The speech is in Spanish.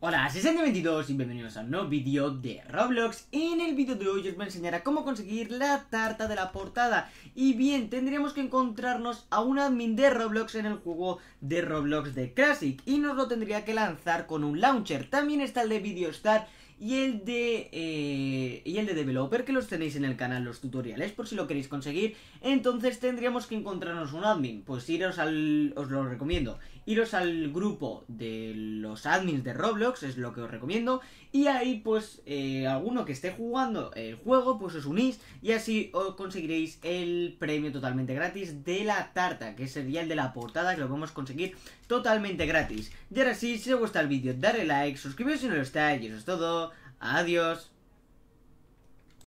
Hola, 6022 y bienvenidos a un nuevo vídeo de Roblox. En el vídeo de hoy os voy a enseñar a cómo conseguir la tarta de la portada. Y bien, tendríamos que encontrarnos a un admin de Roblox en el juego de Roblox de Classic. Y nos lo tendría que lanzar con un launcher. También está el de VideoStar y el de eh, y el de developer que los tenéis en el canal los tutoriales por si lo queréis conseguir entonces tendríamos que encontrarnos un admin. Pues iros al os lo recomiendo iros al grupo de los admins de Roblox es lo que os recomiendo y ahí pues eh, alguno que esté jugando el juego pues os unís y así os conseguiréis el premio totalmente gratis de la tarta que sería el de la portada que lo podemos conseguir totalmente gratis. Y ahora sí si os gusta el vídeo darle like suscribiros si no lo estáis y eso es todo. Adiós.